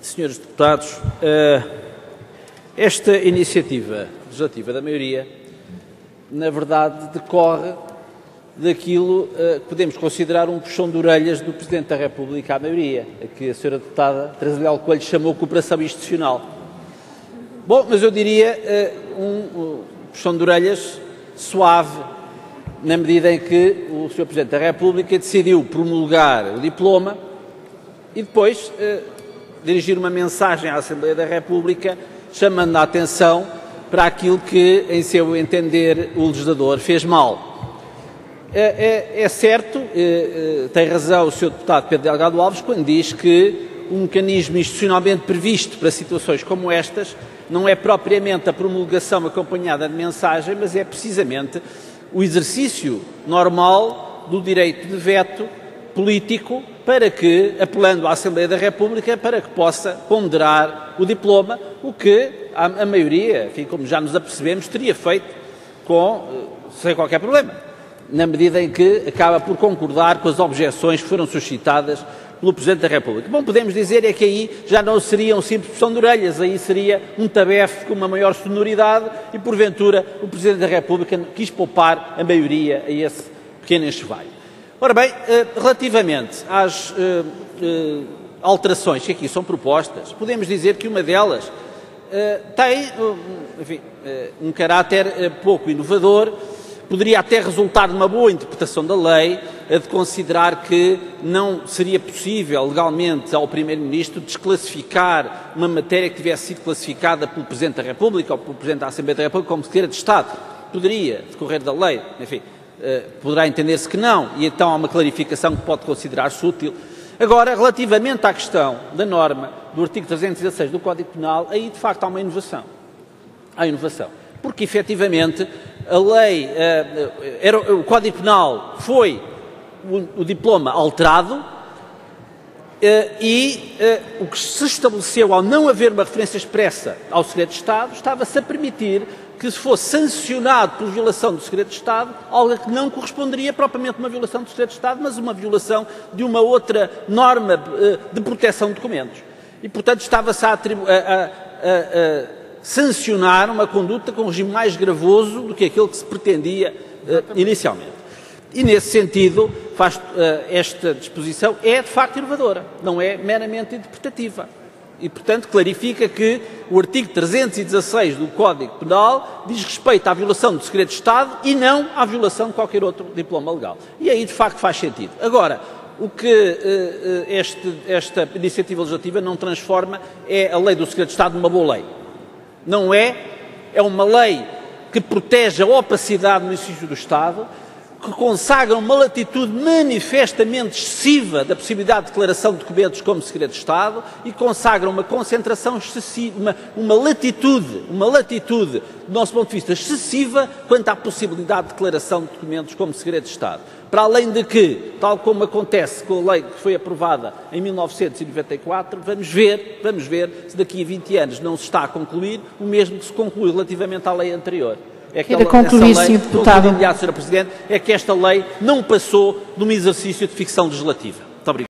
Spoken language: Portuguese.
Senhores deputados, eh, esta iniciativa legislativa da maioria, na verdade, decorre daquilo eh, que podemos considerar um puxão de orelhas do Presidente da República à maioria, a que a Sra. Deputada Teresa Coelho chamou cooperação institucional. Bom, mas eu diria eh, um puxão de orelhas suave, na medida em que o Sr. Presidente da República decidiu promulgar o diploma e depois dirigir uma mensagem à Assembleia da República chamando a atenção para aquilo que, em seu entender, o legislador fez mal. É, é, é certo, é, tem razão o Sr. Deputado Pedro Delgado Alves quando diz que um mecanismo institucionalmente previsto para situações como estas não é propriamente a promulgação acompanhada de mensagem, mas é precisamente o exercício normal do direito de veto político para que, apelando à Assembleia da República, para que possa ponderar o diploma, o que a, a maioria, enfim, como já nos apercebemos, teria feito com, eh, sem qualquer problema, na medida em que acaba por concordar com as objeções que foram suscitadas pelo Presidente da República. Bom, podemos dizer é que aí já não seria um simples pressão de orelhas, aí seria um tabefe com uma maior sonoridade e, porventura, o Presidente da República quis poupar a maioria a esse pequeno enxovalho. Ora bem, eh, relativamente às eh, eh, alterações que aqui são propostas, podemos dizer que uma delas tem enfim, um caráter pouco inovador, poderia até resultar de uma boa interpretação da lei, a de considerar que não seria possível legalmente ao Primeiro-Ministro desclassificar uma matéria que tivesse sido classificada pelo Presidente da República ou pelo Presidente da Assembleia da República como secretária de Estado. Poderia decorrer da lei, enfim. Eh, poderá entender-se que não, e então há uma clarificação que pode considerar-se útil. Agora, relativamente à questão da norma do artigo 316 do Código Penal, aí de facto há uma inovação. Há inovação. Porque efetivamente a lei, eh, era, o Código Penal foi o, o diploma alterado eh, e o que se estabeleceu ao não haver uma referência expressa ao segredo de Estado estava-se a permitir que se fosse sancionado por violação do segredo de Estado, algo que não corresponderia propriamente a uma violação do segredo de Estado, mas uma violação de uma outra norma eh, de proteção de documentos. E, portanto, estava-se a, a, a, a, sancionar uma conduta com um regime mais gravoso do que aquele que se pretendia uh, inicialmente. E, nesse sentido, faz, uh, esta disposição é, de facto, inovadora, não é meramente interpretativa e, portanto, clarifica que o artigo 316 do Código Penal diz respeito à violação do segredo de Estado e não à violação de qualquer outro diploma legal. E aí, de facto, faz sentido. Agora, o que uh, este, esta iniciativa legislativa não transforma é a lei do segredo de Estado numa boa lei. Não é, é uma lei que protege a opacidade no exercício do Estado, que consagram uma latitude manifestamente excessiva da possibilidade de declaração de documentos como segredo de Estado e consagram uma concentração excessiva, uma, uma latitude, uma latitude, do nosso ponto de vista, excessiva quanto à possibilidade de declaração de documentos como segredo de Estado. Para além de que, tal como acontece com a lei que foi aprovada em 1994, vamos ver, vamos ver se daqui a 20 anos não se está a concluir o mesmo que se conclui relativamente à lei anterior é que Queira concluir, lei, Sr. Deputado. Concluir, Sra. Presidente, é que esta lei não passou num exercício de ficção legislativa.